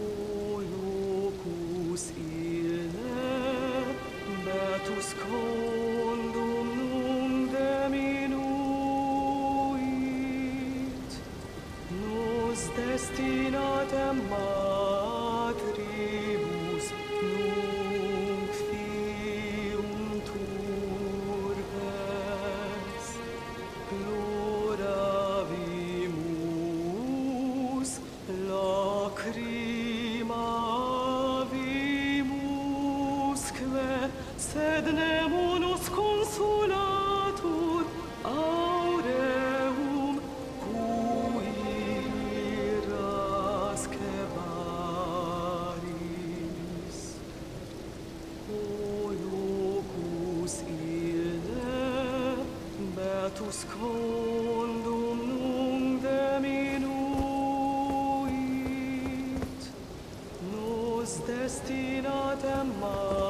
o locus ille betus condum num deminuit. Nos destinatem matribus nunc fium turbes gloravimus lacrim sed nemunus consulatur aureum cui rascevaris o locus ille betus condum num deminuit. Nos destinatem mare